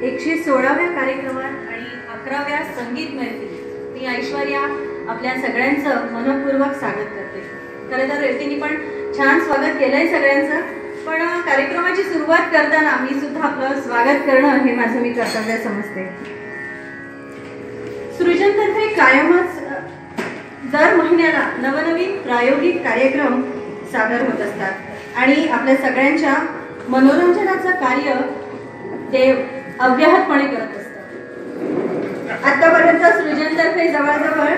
एकशे सोळाव्या कार्यक्रमात आणि अकराव्या संगीत मैफिलीत मी ऐश्वर्या आपल्या सगळ्यांचं मनपूर्वक स्वागत करते. खरं तर रेवतीने पण छान स्वागत केलंय सगळ्यांचं. पण कार्यक्रमाची सुरुवात करताना मी सुद्धा आपलं स्वागत करणं हे माझं मी कर्तव्य समजते. सृजनतर्फे कायमच दर महिन्याला नवनवीन प्रायोगिक कार्यक्रम सादर होत असतात. आणि आपल्या सगळ्यांच्या मनोरंजनाचं कार्य ते अव्याहतपणे करत असतात. आतापर्यंत सृजनतर्फे जवळजवळ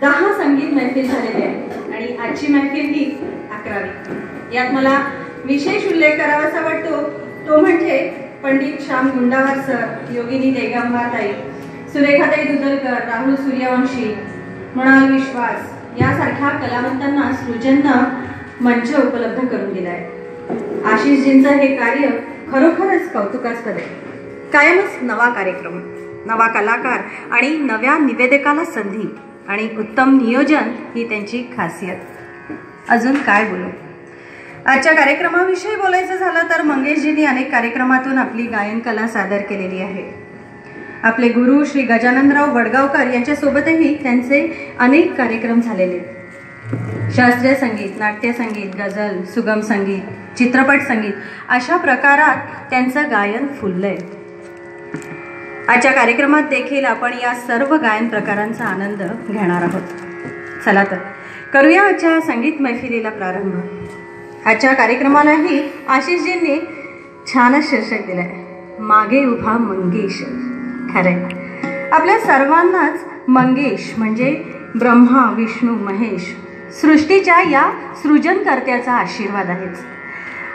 दहा संगीत मैफिल झालेली आहे आणि आजची मैफिल ही अकरावी. यात मला विशेष उल्लेख करावासा वाटतो तो म्हणजे पंडित श्याम गुंडावर सर योगिनी देगंबाताई सुरेखाताई दुदलकर राहुल सूर्यवंशी मृणाल विश्वास यासारख्या कलावंतांना सृजननं मंच उपलब्ध करून दिलाय. आशिषजींचं हे कार्य खरोखरच कौतुकास्पद आहे. कायमच नवा कार्यक्रम नवा कलाकार आणि नव्या निवेदकाला संधी आणि उत्तम नियोजन ही त्यांची खासियत. अजून काय बोलू? आजच्या कार्यक्रमाविषयी बोलायचं झालं तर मंगेशजींनी अनेक कार्यक्रमातून आपली गायन कला सादर केलेली आहे. आपले गुरु श्री गजाननराव वडगावकर यांच्यासोबतही त्यांचे अनेक कार्यक्रम झालेले. आहेत. शास्त्रीय संगीत नाट्य संगीत गझल सुगम संगीत चित्रपट संगीत अशा प्रकारात त्यांचं गायन फुललंय. आजच्या कार्यक्रमात देखील आपण या सर्व गायन प्रकारांचा आनंद घेणार आहोत. चला तर करूया आजच्या संगीत मैफिलीला प्रारंभ. आजच्या कार्यक्रमालाही आशिषजींनी छानच शीर्षक दिलंय. मागे उभा मंगेश. खरंय. आपल्या सर्वांनाच मंगेश म्हणजे ब्रह्मा विष्णू महेश सृष्टीच्या या सृजनकर्त्याचा आशीर्वाद आहेच.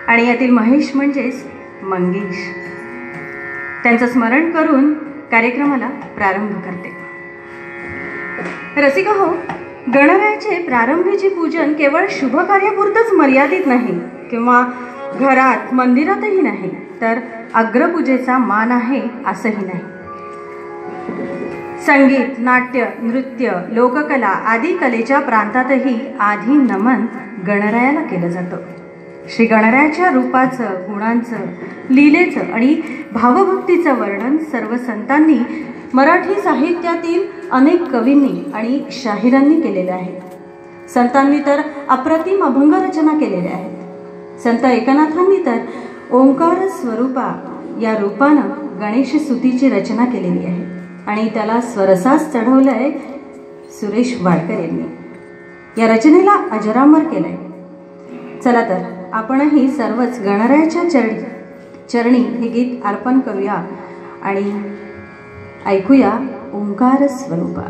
आणि यातील महेश म्हणजेच मंगेश. त्यांचं स्मरण करून कार्यक्रमाला प्रारंभ करते. रसिका हो गणरायाचे प्रारंभीचे पूजन केवळ शुभकार्यापुरतंच मर्यादित नाही किंवा घरात मंदिरातही नाही तर अग्रपूजेचा मान आहे असंही नाही. संगीत नाट्य नृत्य लोककला आदी कलेच्या प्रांतातही आधी नमन गणरायाला केलं जातं. श्री गणरायाच्या रूपाचं गुणांचं लीलेचं आणि भावभक्तीचं वर्णन सर्व संतांनी मराठी साहित्यातील अनेक कवींनी आणि शाहिरांनी केलेलं आहे. संतांनी तर अप्रतिम अभंग रचना केलेल्या आहेत. संत एकनाथांनी तर ओंकार स्वरूपा या रूपानं गणेश स्तुतीची रचना केलेली आहे आणि त्याला स्वरसास चढवलंय सुरेश वाडकर यांनी. या रचनेला अजरामर केलंय. चला तर आपणही सर्वच गणरायाच्या चरणी चरणी हे गीत अर्पण करूया आणि ऐकूया ओंकार स्वरूपा